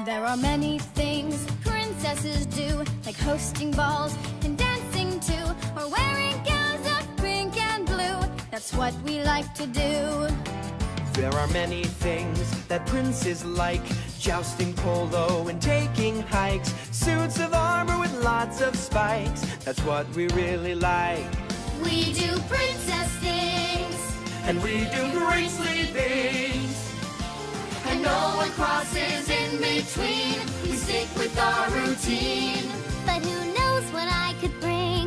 There are many things princesses do, like hosting balls and dancing too, or wearing gowns of pink and blue. That's what we like to do. There are many things that princes like Jousting polo and taking hikes Suits of armor with lots of spikes That's what we really like We do princess things And we do princely things And no one crosses between. We stick with our routine. But who knows what I could bring?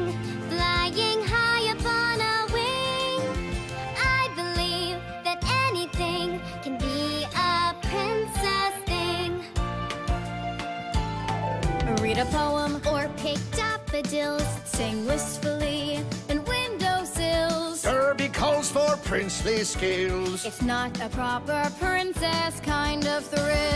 Flying high up on a wing. I believe that anything can be a princess thing. Read a poem Or pick daffodils Sing wistfully in windowsills. Derby calls for princely skills. It's not a proper princess kind of thrill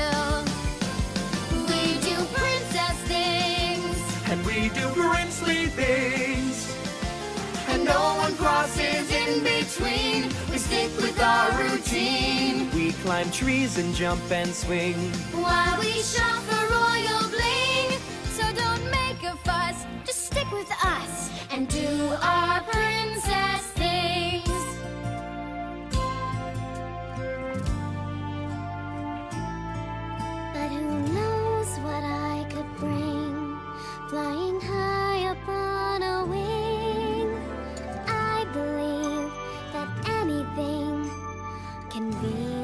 between. We stick with our routine. We climb trees and jump and swing. While we shop for royal bling. So don't make a fuss. Just stick with us be